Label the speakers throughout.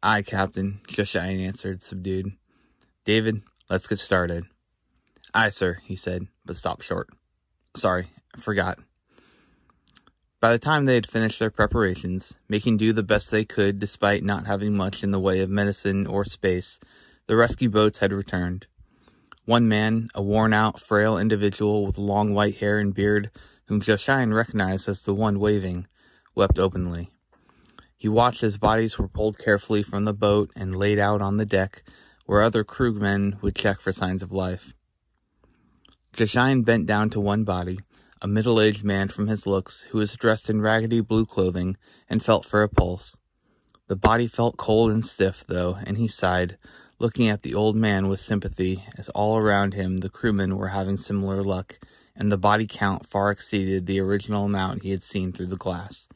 Speaker 1: Aye, Captain, Josiah answered, subdued. David, let's get started. Aye, sir, he said, but stopped short. Sorry, I forgot. By the time they had finished their preparations, making do the best they could despite not having much in the way of medicine or space, the rescue boats had returned. One man, a worn-out, frail individual with long white hair and beard, whom Josiah recognized as the one waving, wept openly. He watched as bodies were pulled carefully from the boat and laid out on the deck, where other crewmen would check for signs of life. Josiah bent down to one body, a middle-aged man from his looks, who was dressed in raggedy blue clothing, and felt for a pulse. The body felt cold and stiff, though, and he sighed, looking at the old man with sympathy, as all around him the crewmen were having similar luck, and the body count far exceeded the original amount he had seen through the glass.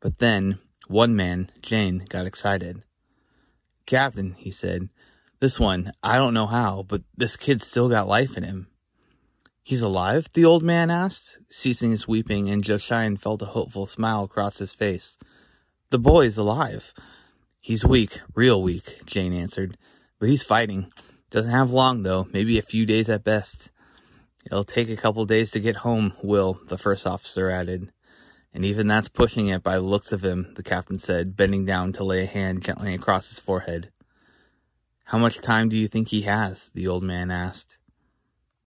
Speaker 1: But then, one man, Jane, got excited. Captain, he said, this one, I don't know how, but this kid's still got life in him. He's alive? the old man asked, ceasing his weeping, and Josiah felt a hopeful smile across his face. The boy's alive. He's weak, real weak, Jane answered, but he's fighting. Doesn't have long, though, maybe a few days at best. It'll take a couple days to get home, Will, the first officer added. And even that's pushing it by the looks of him, the captain said, bending down to lay a hand gently across his forehead. How much time do you think he has? the old man asked.